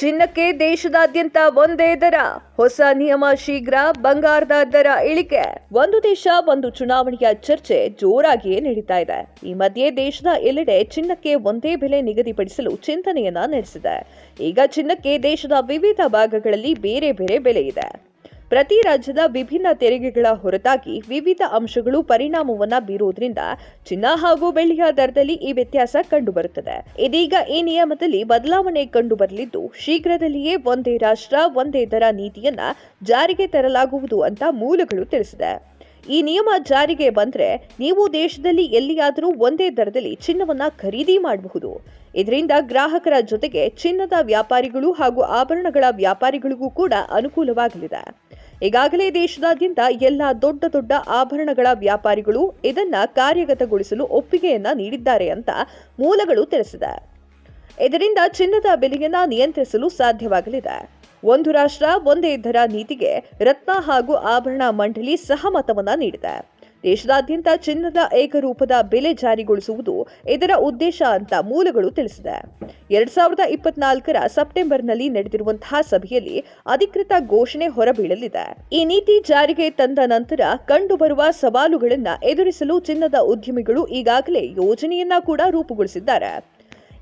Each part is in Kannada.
ಚಿನ್ನಕ್ಕೆ ದೇಶದಾದ್ಯಂತ ಒಂದೇ ದರ. ಹೊಸ ನಿಯಮ ಶೀಘ್ರ ಬಂಗಾರದ ದರ ಇಳಿಕೆ. ಒಂದು ದೇಶ, ಒಂದು ಚುನಾವಣೆಯ ಚರ್ಚೆ ಜೋರಾಗಿಯೇ ನಡೀತಾ ಇದೆ. ಈ ಮಧ್ಯೆ ದೇಶದ ಎಲ್ಲೆಡೆ ಚಿನ್ನಕ್ಕೆ ಒಂದೇ ಬೆಲೆ ನಿಗದಿಪಡಿಸಲು ಚಿಂತನೆಯನ್ನ ನಡೆಸಿದೆ. ಈಗ ಚಿನ್ನಕ್ಕೆ ದೇಶದ ವಿವಿಧ ಭಾಗಗಳಲ್ಲಿ ಬೇರೆ ಬೇರೆ ಬೆಲೆ ಇದೆ. ಪ್ರತಿ ರಾಜ್ಯದ ವಿಭಿನ್ನ ತೆರಿಗೆಗಳ ಹೊರತಾಗಿ ವಿವಿಧ ಅಂಶಗಳು ಪರಿಣಾಮವನ್ನ ಬೀರುವುದರಿಂದ ಚಿನ್ನ ಹಾಗೂ ಬೆಳ್ಳಿಯ ದರದಲ್ಲಿ ಈ ವ್ಯತ್ಯಾಸ ಕಂಡುಬರುತ್ತದೆ. ಇದೀಗ ಈ ನಿಯಮದಲ್ಲಿ ಬದಲಾವಣೆ ಕಂಡುಬರಲಿದ್ದು, ಶೀಘ್ರದಲ್ಲಿಯೇ ಒಂದೇ ರಾಷ್ಟ್ರ, ಒಂದೇ ದರ ನೀತಿಯನ್ನ ಜಾರಿಗೆ ತರಲಾಗುವುದು ಅಂತ ಮೂಲಗಳು ತಿಳಿಸಿದೆ. ಈ ನಿಯಮ ಜಾರಿಗೆ ಬಂದರೆ ನೀವು ದೇಶದಲ್ಲಿ ಎಲ್ಲಿಯಾದರೂ ಒಂದೇ ದರದಲ್ಲಿ ಚಿನ್ನವನ್ನ ಖರೀದಿ ಮಾಡಬಹುದು. ಇದರಿಂದ ಗ್ರಾಹಕರ ಜೊತೆಗೆ ಚಿನ್ನದ ವ್ಯಾಪಾರಿಗಳು ಹಾಗೂ ಆಭರಣಗಳ ವ್ಯಾಪಾರಿಗಳಿಗೂ ಕೂಡ ಅನುಕೂಲವಾಗಲಿದೆ. ಈಗಾಗಲೇ ದೇಶದಾದ್ಯಂತ ಎಲ್ಲ ದೊಡ್ಡ ದೊಡ್ಡ ಆಭರಣಗಳ ವ್ಯಾಪಾರಿಗಳು ಇದನ್ನ ಕಾರ್ಯಗತಗೊಳಿಸಲು ಒಪ್ಪಿಗೆಯನ್ನ ನೀಡಿದ್ದಾರೆ ಅಂತ ಮೂಲಗಳು ತಿಳಿಸಿದೆ. ಇದರಿಂದ ಚಿನ್ನದ ಬೆಲೆಯನ್ನ ನಿಯಂತ್ರಿಸಲು ಸಾಧ್ಯವಾಗಲಿದೆ. ಒಂದು ರಾಷ್ಟ್ರ, ಒಂದೇ ದರ ನೀತಿಗೆ ರತ್ನ ಹಾಗೂ ಆಭರಣ ಮಂಡಳಿ ಸಹಮತವನ್ನ ನೀಡಿದೆ. ದೇಶದಾದ್ಯಂತ ಚಿನ್ನದ ಏಕರೂಪದ ಬೆಲೆ ಜಾರಿಗೊಳಿಸುವುದು ಇದರ ಉದ್ದೇಶ ಅಂತ ಮೂಲಗಳು ತಿಳಿಸಿದೆ. ಎರಡ್ ಸಾವಿರದ ಇಪ್ಪತ್ನಾಲ್ಕರ ಸೆಪ್ಟೆಂಬರ್ನಲ್ಲಿ ನಡೆದಿರುವಂತಹ ಸಭೆಯಲ್ಲಿ ಅಧಿಕೃತ ಘೋಷಣೆ ಹೊರಬೀಳಲಿದೆ. ಈ ನೀತಿ ಜಾರಿಗೆ ತಂದ ನಂತರ ಕಂಡುಬರುವ ಸವಾಲುಗಳನ್ನ ಎದುರಿಸಲು ಚಿನ್ನದ ಉದ್ಯಮಿಗಳು ಈಗಾಗಲೇ ಯೋಜನೆಯನ್ನ ಕೂಡ ರೂಪುಗೊಳಿಸಿದ್ದಾರೆ.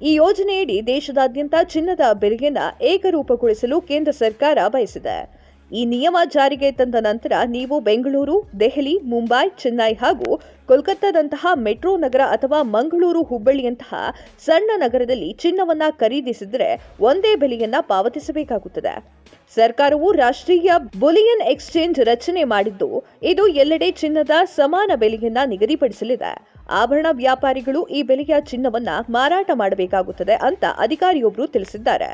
ಈ ಯೋಜನೆಯಡಿ ದೇಶದಾದ್ಯಂತ ಚಿನ್ನದ ಬೆಲೆಯನ್ನ ಏಕರೂಪಗೊಳಿಸಲು ಕೇಂದ್ರ ಸರ್ಕಾರ ಬಯಸಿದೆ. ಈ ನಿಯಮ ಜಾರಿಗೆ ತಂದ ನಂತರ ನೀವು ಬೆಂಗಳೂರು, ದೆಹಲಿ, ಮುಂಬೈ, ಚೆನ್ನೈ ಹಾಗೂ ಕೋಲ್ಕತ್ತಾದಂತಹ ಮೆಟ್ರೋ ನಗರ ಅಥವಾ ಮಂಗಳೂರು ಹುಬ್ಬಳ್ಳಿಯಂತಹ ಸಣ್ಣ ನಗರದಲ್ಲಿ ಚಿನ್ನವನ್ನ ಖರೀದಿಸಿದರೆ ಒಂದೇ ಬೆಲೆಯನ್ನ ಪಾವತಿಸಬೇಕಾಗುತ್ತದೆ. ಸರ್ಕಾರವು ರಾಷ್ಟ್ರೀಯ ಬುಲಿಯನ್ ಎಕ್ಸ್ಚೇಂಜ್ ರಚನೆ ಮಾಡಿದ್ದು, ಇದು ಎಲ್ಲೆಡೆ ಚಿನ್ನದ ಸಮಾನ ಬೆಲೆಯನ್ನ ನಿಗದಿಪಡಿಸಲಿದೆ. ಆಭರಣ ವ್ಯಾಪಾರಿಗಳು ಈ ಬೆಲೆಯ ಚಿನ್ನವನ್ನ ಮಾರಾಟ ಮಾಡಬೇಕಾಗುತ್ತದೆ ಅಂತ ಅಧಿಕಾರಿಯೊಬ್ಬರು ತಿಳಿಸಿದ್ದಾರೆ.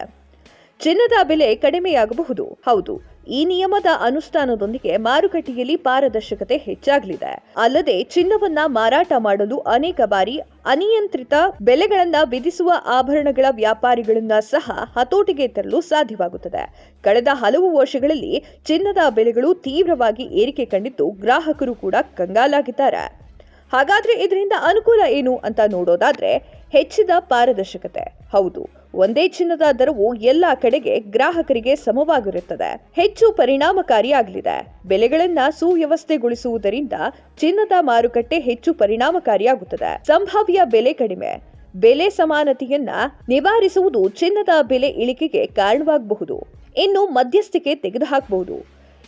ಚಿನ್ನದ ಬೆಲೆ ಕಡಿಮೆಯಾಗಬಹುದು, ಹೌದು. ಈ ನಿಯಮದ ಅನುಷ್ಠಾನದೊಂದಿಗೆ ಮಾರುಕಟ್ಟೆಯಲ್ಲಿ ಪಾರದರ್ಶಕತೆ ಹೆಚ್ಚಾಗಲಿದೆ. ಅಲ್ಲದೆ ಚಿನ್ನವನ್ನ ಮಾರಾಟ ಮಾಡಲು ಅನೇಕ ಬಾರಿ ಅನಿಯಂತ್ರಿತ ಬೆಲೆಗಳನ್ನ ವಿಧಿಸುವ ಆಭರಣಗಳ ವ್ಯಾಪಾರಿಗಳನ್ನ ಸಹ ಹತೋಟಿಗೆ ತರಲು ಸಾಧ್ಯವಾಗುತ್ತದೆ. ಕಳೆದ ಹಲವು ವರ್ಷಗಳಲ್ಲಿ ಚಿನ್ನದ ಬೆಲೆಗಳು ತೀವ್ರವಾಗಿ ಏರಿಕೆ ಕಂಡಿದ್ದು ಗ್ರಾಹಕರು ಕೂಡ ಕಂಗಾಲಾಗಿದ್ದಾರೆ. ಹಾಗಾದ್ರೆ ಇದರಿಂದ ಅನುಕೂಲ ಏನು ಅಂತ ನೋಡೋದಾದ್ರೆ ಹೆಚ್ಚಿದ ಪಾರದರ್ಶಕತೆ. ಹೌದು, ಒಂದೇ ಚಿನ್ನದ ದರವು ಎಲ್ಲ ಕಡೆಗೆ ಗ್ರಾಹಕರಿಗೆ ಸಮವಾಗಿರುತ್ತದೆ. ಹೆಚ್ಚು ಪರಿಣಾಮಕಾರಿಯಾಗಲಿದೆ. ಬೆಲೆಗಳನ್ನ ಸುವ್ಯವಸ್ಥೆಗೊಳಿಸುವುದರಿಂದ ಚಿನ್ನದ ಮಾರುಕಟ್ಟೆ ಹೆಚ್ಚು ಪರಿಣಾಮಕಾರಿಯಾಗುತ್ತದೆ. ಸಂಭಾವ್ಯ ಬೆಲೆ ಕಡಿಮೆ. ಬೆಲೆ ಸಮಾನತೆಯನ್ನ ನಿವಾರಿಸುವುದು ಚಿನ್ನದ ಬೆಲೆ ಇಳಿಕೆಗೆ ಕಾರಣವಾಗಬಹುದು. ಇನ್ನು ಮಧ್ಯಸ್ಥಿಕೆ ತೆಗೆದುಹಾಕಬಹುದು.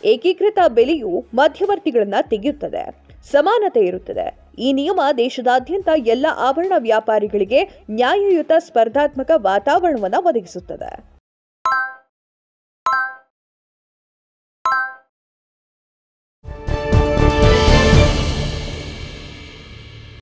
ಏಕೀಕೃತ ಬೆಲೆಯು ಮಧ್ಯವರ್ತಿಗಳನ್ನ ತೆಗೆಯುತ್ತದೆ. ಸಮಾನತೆ ಇರುತ್ತದೆ. ಈ ನಿಯಮ ದೇಶದಾದ್ಯಂತ ಎಲ್ಲ ಆಭರಣ ವ್ಯಾಪಾರಿಗಳಿಗೆ ನ್ಯಾಯಯುತ ಸ್ಪರ್ಧಾತ್ಮಕ ವಾತಾವರಣವನ್ನು ಒದಗಿಸುತ್ತದೆ.